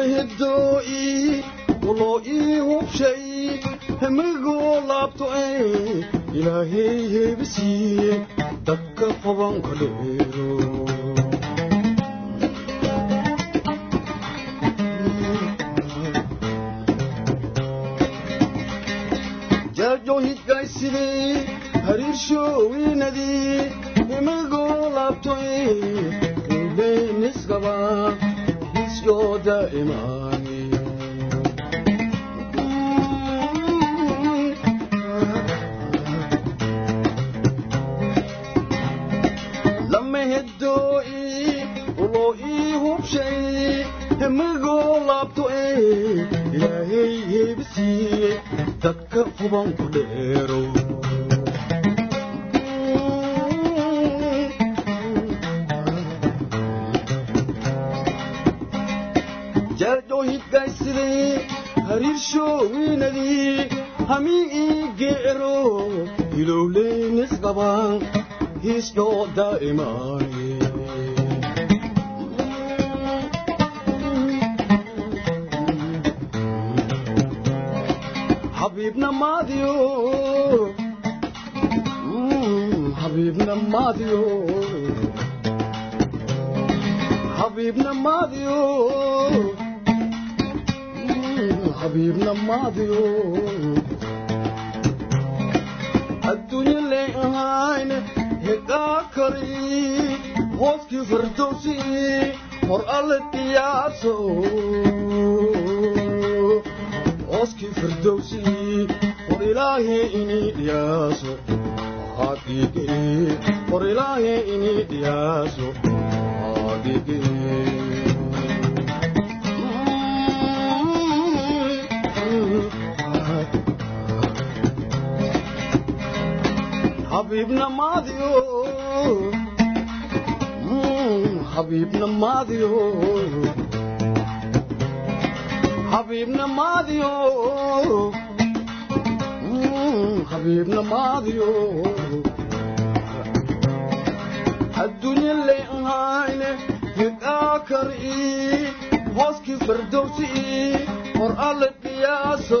lama hedoo'i uloo ii hubshay hemigoo laabto e ilaahay heebisiiye dadka qabanka dheero jaajo hidgaysidii hariirshoowinadii hemigoo laabto e ilenisgaba e ilaahay heebisiiye dadka qubanku dheero hariirshoowinadii hamii ii geero hilowleynisqaba hisyo daa'imaani حبيبنا ماضيو aahin xabiibna maadiyo adduunyo leehayne hegaa kari hooskii firdowsi hor alle diyaarso hooskii firdowsi hor ilaahee inii dhiyaaso haqiiqee hor ilaahee inii dhiyaaso haqiiqee addunya leehayne hidhaakar i hooskii fardowsi i hor alle dhiyaaso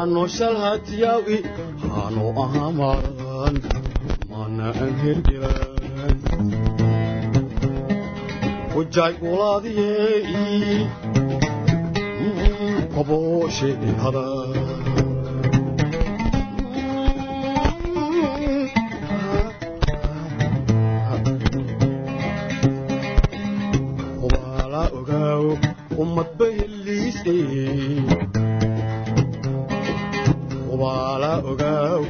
hano shalhatiyaawi hano ahamaran mana an hergelan hujaay ulaadiyey qabooshe mm-hmm. hada. Mm-hmm. Ubaalaa ogaawo ummad baheliise waala ogaaw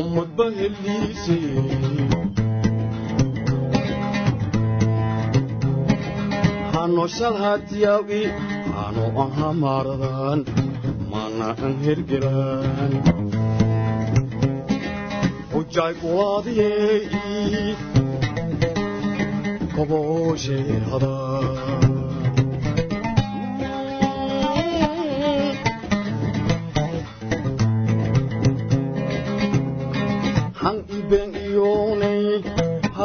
ummadba heliise hanoshal haatiyaawi hanu aha maaradan mana an hergelan xujaay kobooshe hadan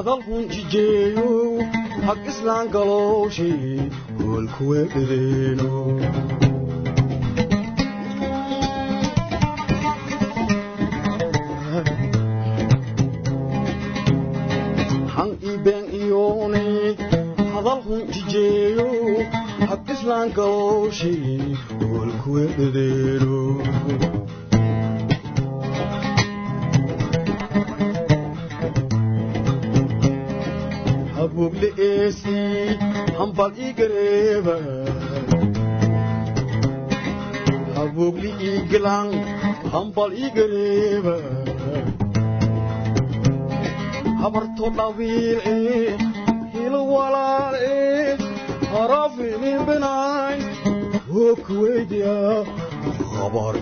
hadal run jijeeyo hag islaan galooshe hoolkuwe dhereeno han iibeen iyoone hadal run jijeeyo hag islaan galooshe hoolkuwe dhereeno dhedeeno habuuble eesii hambal igareeba habuugli iigilan hambal igareeba habarto dhabiilce hil walaale harafinin binaay oo kuweydiya habaar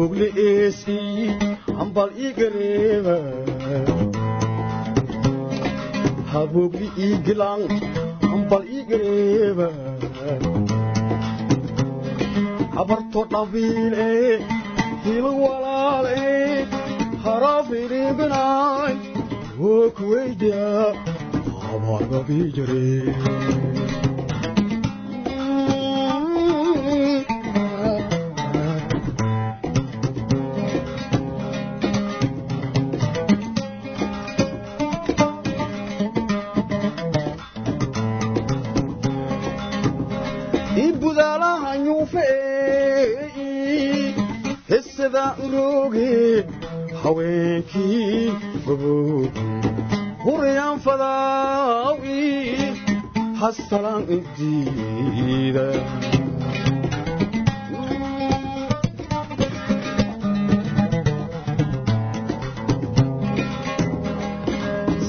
eesi hambal igareeba habugli igilang hambal igareeba habarto dhabiile hil walaale harafiribinaay oo kuweydiya hesada urooge haweenkii goboog hurayaan fadaawi hasalaan intiida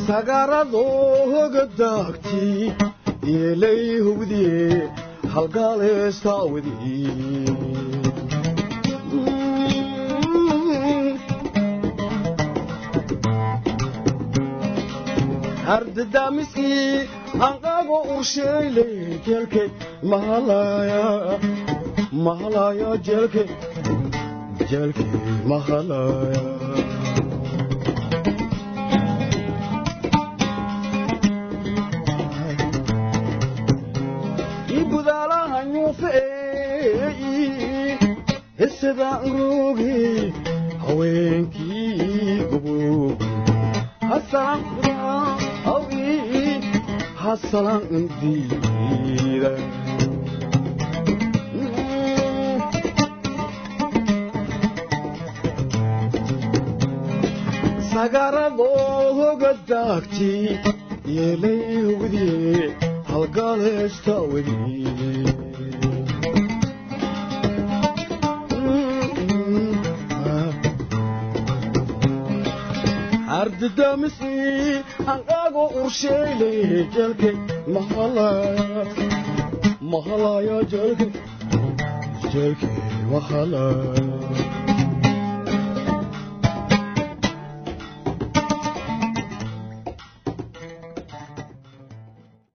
sagaradoo hoga daagti yeelay hugdiye halgaaleestaawadi hardadaamisi hanqago ursheyle jelke mahalaya mahalaya jelke jelke mahalaya. Hesada urooge haweenkii goboog hasalaan indiida sagaradoo yeelay hugdiye halgaaleesta wedi guddoomisii anqaagu ursheelay jeelkay mahalayo jeelkay jeelkay wahalaa